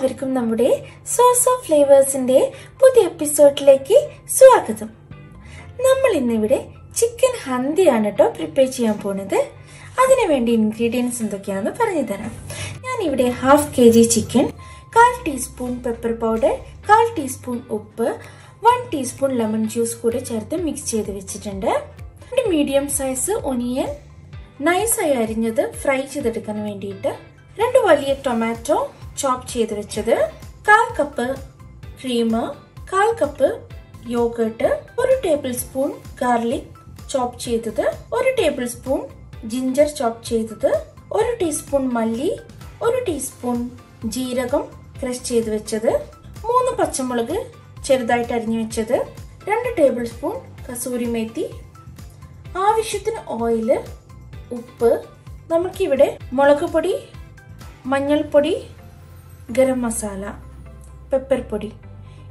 എല്ലാവർക്കും നമ്മുടെ sauce of ഫ്ലേവേഴ്സിന്റെ പുതിയ എപ്പിസോഡിലേക്ക് സ്വാഗതം. നമ്മൾ ഇന്നിവിടെ ചിക്കൻ ഹന്തിയാണ് കേട്ടോ പ്രിപ്പയർ ചെയ്യാൻ പോണത്. അതിനു വേണ്ടി ഇൻഗ്രീഡിയൻസ് എന്തൊക്കെയാണെന്ന് പറഞ്ഞു തരാം. ഞാൻ ഇവിടെ ഹാഫ് കെ ജി ചിക്കൻ കാൽ ടീസ്പൂൺ പെപ്പർ പൗഡർ കാൽ ടീസ്പൂൺ ഉപ്പ് വൺ ടീസ്പൂൺ ലെമൺ ജ്യൂസ് കൂടെ ചേർത്ത് മിക്സ് ചെയ്ത് വെച്ചിട്ടുണ്ട്. ഒരു മീഡിയം സൈസ് ഒനിയൻ നൈസായി അരിഞ്ഞത് ഫ്രൈ ചെയ്തെടുക്കാൻ വേണ്ടിയിട്ട് രണ്ട് വലിയ ടൊമാറ്റോ ചോപ്പ് ചെയ്ത് വെച്ചത് കാൽ കപ്പ് ക്രീം കാൽ കപ്പ് യോഗട്ട് ഒരു ടേബിൾ സ്പൂൺ ഗാർലിക് ചോപ്പ് ചെയ്തത് ഒരു ടേബിൾ സ്പൂൺ ജിഞ്ചർ ചോപ്പ് ചെയ്തത് ഒരു ടീസ്പൂൺ മല്ലി ഒരു ടീസ്പൂൺ ജീരകം ക്രഷ് ചെയ്ത് വെച്ചത് മൂന്ന് പച്ചമുളക് ചെറുതായിട്ട് അരിഞ്ഞു വെച്ചത് രണ്ട് ടേബിൾ സ്പൂൺ കസൂരി മേത്തി ആവശ്യത്തിന് ഓയിൽ ഉപ്പ് നമുക്കിവിടെ മുളക് പൊടി മഞ്ഞൾപ്പൊടി ഗരം മസാല പെപ്പർ പൊടി.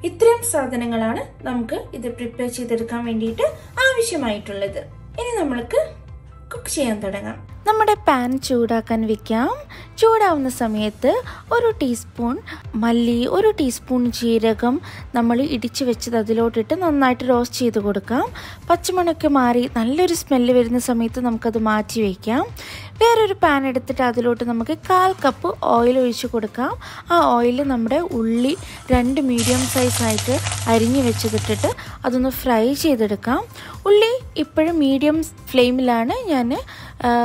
ഇത്രയും സാധനങ്ങളാണ് നമുക്ക് ഇത് പ്രിപ്പയർ ചെയ്തെടുക്കാൻ വേണ്ടിയിട്ട് ആവശ്യമായിട്ടുള്ളത്. ഇനി നമ്മൾക്ക് കുക്ക് ചെയ്യാൻ തുടങ്ങാം. നമ്മുടെ പാൻ ചൂടാക്കാൻ വെക്കാം. ചൂടാവുന്ന സമയത്ത് ഒരു ടീസ്പൂൺ മല്ലി ഒരു ടീസ്പൂൺ ജീരകം നമ്മൾ ഇടിച്ച് വെച്ചത് അതിലോട്ടിട്ട് നന്നായിട്ട് റോസ്റ്റ് ചെയ്ത് കൊടുക്കാം. പച്ചമണൊക്കെ മാറി നല്ലൊരു സ്മെല്ല് വരുന്ന സമയത്ത് നമുക്കത് മാറ്റി വയ്ക്കാം വേറൊരു പാൻ എടുത്തിട്ട് അതിലോട്ട് നമുക്ക് കാൽ കപ്പ് ഓയിൽ ഒഴിച്ച് കൊടുക്കാം. ആ ഓയിൽ നമ്മുടെ ഉള്ളി രണ്ട് മീഡിയം സൈസായിട്ട് അരിഞ്ഞു വെച്ചതിട്ടിട്ട് അതൊന്ന് ഫ്രൈ ചെയ്തെടുക്കാം. ഉള്ളി ഇപ്പോഴും മീഡിയം ഫ്ലെയിമിലാണ് ഞാൻ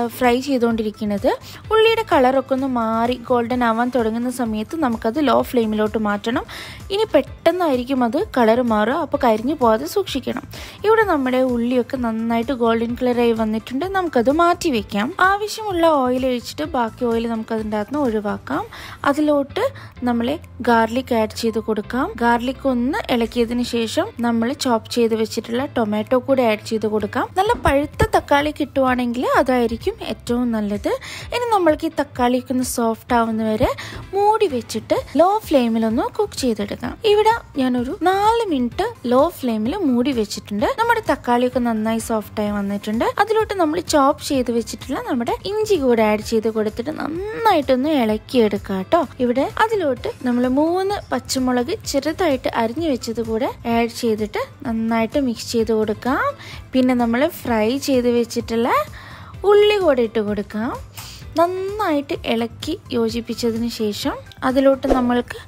ഫ്രൈ ചെയ്തുകൊണ്ടിരിക്കുന്നത്. ഉള്ളിയുടെ കളറൊക്കെ ഒന്ന് മാറി ഗോൾഡൻ ആവാൻ തുടങ്ങുന്ന സമയത്ത് നമുക്കത് ലോ ഫ്ലെയിമിലോട്ട് മാറ്റണം. ഇനി പെട്ടെന്നായിരിക്കും അത് കളർ മാറുക. അപ്പോൾ കരിഞ്ഞു പോകാതെ സൂക്ഷിക്കണം. ഇവിടെ നമ്മുടെ ഉള്ളിയൊക്കെ നന്നായിട്ട് ഗോൾഡൻ കളറായി വന്നിട്ടുണ്ട്. നമുക്കത് മാറ്റി വെക്കാം. ആവശ്യമുള്ള ഓയിൽ ഒഴിച്ചിട്ട് ബാക്കി ഓയിൽ നമുക്കതിന്റെ അകത്ത് ഒഴിവാക്കാം. അതിലോട്ട് നമ്മൾ ഗാർലിക് ആഡ് ചെയ്ത് കൊടുക്കാം. ഗാർലിക് ഒന്ന് ഇളക്കിയതിന് ശേഷം നമ്മൾ ചോപ്പ് ചെയ്ത് വെച്ചിട്ടുള്ള ടൊമാറ്റോ കൂടെ ആഡ് ചെയ്ത് കൊടുക്കാം. നല്ല പഴുത്ത തക്കാളി കിട്ടുവാണെങ്കിൽ അതായിരിക്കും ഏറ്റവും നല്ലത്. ഇനി നമ്മൾക്ക് ഈ തക്കാളിക്ക് ഒന്ന് സോഫ്റ്റ് ആവുന്നവരെ മൂടി വെച്ചിട്ട് ലോ ഫ്ലെയിമിൽ ഒന്ന് കുക്ക് ചെയ്തെടുക്കാം. ഇവിടെ ഞാനൊരു നാല് മിനിറ്റ് ലോ ഫ്ലെയിമിൽ മൂടി വെച്ചിട്ടുണ്ട്. നമ്മുടെ തക്കാളിയൊക്കെ നന്നായി സോഫ്റ്റ് ആയി വന്നിട്ടുണ്ട്. അതിലോട്ട് നമ്മൾ ചോപ്പ് ചെയ്ത് വെച്ചിട്ടുള്ള നമ്മുടെ ഇഞ്ചി കൂടെ ആഡ് ചെയ്ത് കൊടുത്തിട്ട് നന്നായിട്ടൊന്ന് ഇളക്കിയെടുക്കാം കേട്ടോ. ഇവിടെ അതിലോട്ട് നമ്മൾ മൂന്ന് പച്ചമുളക് ചെറുതായിട്ട് അരിഞ്ഞു വെച്ചത് കൂടെ ആഡ് ചെയ്തിട്ട് നന്നായിട്ട് മിക്സ് ചെയ്ത് കൊടുക്കാം. പിന്നെ നമ്മൾ ഫ്രൈ ചെയ്ത് വെച്ചിട്ടുള്ള ഉള്ളി കൂടെ ഇട്ട് കൊടുക്കാം. നന്നായിട്ട് ഇളക്കി യോജിപ്പിച്ചതിന് ശേഷം അതിലോട്ട് നമ്മൾക്ക്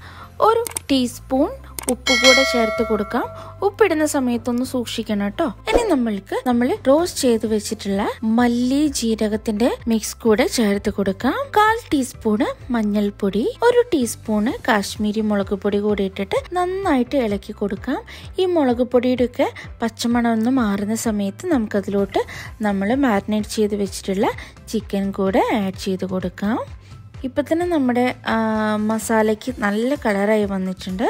ഒരു ടീസ്പൂൺ ഉപ്പ് കൂടെ ചേർത്ത് കൊടുക്കാം. ഉപ്പിടുന്ന സമയത്തൊന്ന് സൂക്ഷിക്കണം കേട്ടോ. ഇനി നമ്മൾക്ക് നമ്മൾ റോസ്റ്റ് ചെയ്ത് വെച്ചിട്ടുള്ള മല്ലി ജീരകത്തിന്റെ മിക്സ് കൂടെ ചേർത്ത് കൊടുക്കാം. കാൽ ടീസ്പൂണ് മഞ്ഞൾപ്പൊടി ഒരു ടീസ്പൂണ് കാശ്മീരി മുളക് പൊടി കൂടി ഇട്ടിട്ട് നന്നായിട്ട് ഇളക്കി കൊടുക്കാം. ഈ മുളക് പൊടിയുടെ ഒക്കെ പച്ചമണം ഒന്ന് മാറുന്ന സമയത്ത് നമുക്കതിലോട്ട് നമ്മൾ മാരിനേറ്റ് ചെയ്ത് വെച്ചിട്ടുള്ള ചിക്കൻ കൂടെ ആഡ് ചെയ്ത് കൊടുക്കാം. ഇപ്പം തന്നെ നമ്മുടെ മസാലയ്ക്ക് നല്ല കളറായി വന്നിട്ടുണ്ട്.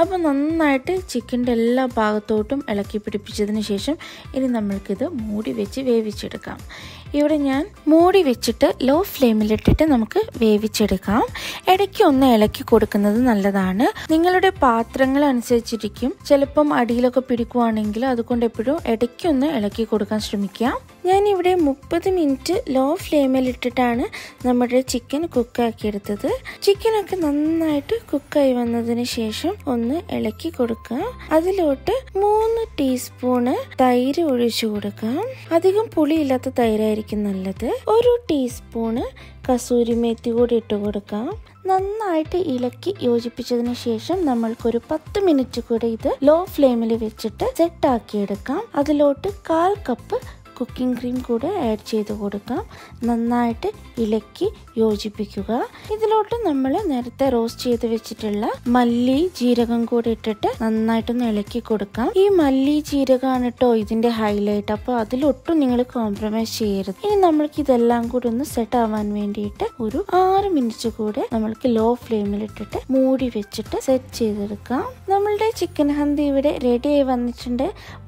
അപ്പോൾ നന്നായിട്ട് ചിക്കന്റെ എല്ലാ ഭാഗത്തോട്ടും ഇളക്കി പിടിപ്പിച്ചതിന് ശേഷം ഇനി നമ്മൾക്കിത് മൂടി വെച്ച് വേവിച്ചെടുക്കാം. ഇവിടെ ഞാൻ മൂടി വെച്ചിട്ട് ലോ ഫ്ലെയിമിലിട്ടിട്ട് നമുക്ക് വേവിച്ചെടുക്കാം. ഇടയ്ക്ക് ഒന്ന് ഇളക്കി കൊടുക്കുന്നത് നല്ലതാണ്. നിങ്ങളുടെ പാത്രങ്ങൾ അനുസരിച്ചിരിക്കും. ചിലപ്പം അടിയിലൊക്കെ പിടിക്കുവാണെങ്കിൽ അതുകൊണ്ട് എപ്പോഴും ഇടയ്ക്ക് ഒന്ന് ഇളക്കി കൊടുക്കാൻ ശ്രമിക്കാം. ഞാൻ ഇവിടെ മുപ്പത് മിനിറ്റ് ലോ ഫ്ലെയിമിലിട്ടിട്ടാണ് നമ്മുടെ ചിക്കൻ കുക്കാക്കിയെടുത്തത് ചിക്കനൊക്കെ നന്നായിട്ട് കുക്കായി വന്നതിന് ശേഷം ഒന്ന് ഇളക്കി കൊടുക്കാം. അതിലോട്ട് മൂന്ന് ടീസ്പൂണ് തൈര് ഒഴിച്ചു കൊടുക്കാം. അധികം പുളിയില്ലാത്ത തൈരായിരിക്കും നല്ലത്. ഒരു ടീസ്പൂണ് കസൂരി മേത്തി കൂടി ഇട്ട് കൊടുക്കാം. നന്നായിട്ട് ഇളക്കി യോജിപ്പിച്ചതിന് ശേഷം നമ്മൾക്കൊരു പത്ത് മിനിറ്റ് കൂടെ ഇത് ലോ ഫ്ലെയിമിൽ വെച്ചിട്ട് സെറ്റ് ആക്കിയെടുക്കാം. അതിലോട്ട് കാൽ കപ്പ് കുക്കിംഗ് ക്രീം കൂടെ ആഡ് ചെയ്ത് കൊടുക്കാം. നന്നായിട്ട് ഇലക്കി യോജിപ്പിക്കുക. ഇതിലോട്ട് നമ്മൾ നേരത്തെ റോസ്റ്റ് ചെയ്ത് വെച്ചിട്ടുള്ള മല്ലി ജീരകം കൂടി ഇട്ടിട്ട് നന്നായിട്ടൊന്ന് ഇളക്കി കൊടുക്കാം. ഈ മല്ലി ജീരകമാണ് കേട്ടോ ഇതിന്റെ ഹൈലൈറ്റ് അപ്പോൾ അതിലൊട്ടും നിങ്ങൾ കോംപ്രമൈസ് ചെയ്യരുത്. ഇനി നമ്മൾക്ക് ഇതെല്ലാം കൂടി ഒന്ന് സെറ്റ് ആവാൻ വേണ്ടിയിട്ട് ഒരു ആറ് മിനിറ്റ് കൂടെ നമ്മൾക്ക് ലോ ഫ്ലെയിമിൽ ഇട്ടിട്ട് മൂടി വെച്ചിട്ട് സെറ്റ് ചെയ്തെടുക്കാം. നമ്മളുടെ ചിക്കൻ ഹന്തി ഇവിടെ റെഡി ആയി വന്നിട്ടുണ്ട്.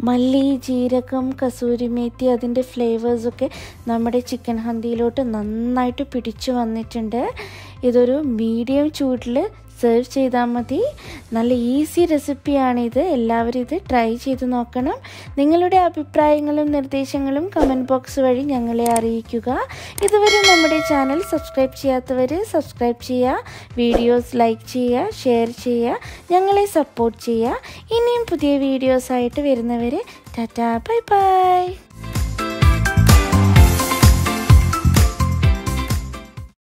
മല്ലി ജീരകം കസൂരി മേത്തി അതിന്റെ ഫ്ലേവേഴ്സൊക്കെ നമ്മുടെ ചിക്കൻ ഹന്തിയിലോട്ട് നന്നായിട്ട് പിടിച്ചു വന്നിട്ടുണ്ട്. ഇതൊരു മീഡിയം ചൂടിൽ സെർവ് ചെയ്താൽ മതി. നല്ല ഈസി റെസിപ്പിയാണിത് എല്ലാവരും ഇത് ട്രൈ ചെയ്ത് നോക്കണം. നിങ്ങളുടെ അഭിപ്രായങ്ങളും നിർദ്ദേശങ്ങളും കമന്റ് ബോക്സ് വഴി ഞങ്ങളെ അറിയിക്കുക. ഇതുവരെ നമ്മുടെ ചാനൽ സബ്സ്ക്രൈബ് ചെയ്യാത്തവർ സബ്സ്ക്രൈബ് ചെയ്യുക. വീഡിയോസ് ലൈക്ക് ചെയ്യുക ഷെയർ ചെയ്യുക. ഞങ്ങളെ സപ്പോർട്ട് ചെയ്യുക. ഇനിയും പുതിയ വീഡിയോസായിട്ട് വരുന്നവരെ ടാറ്റാ ബൈ ബൈ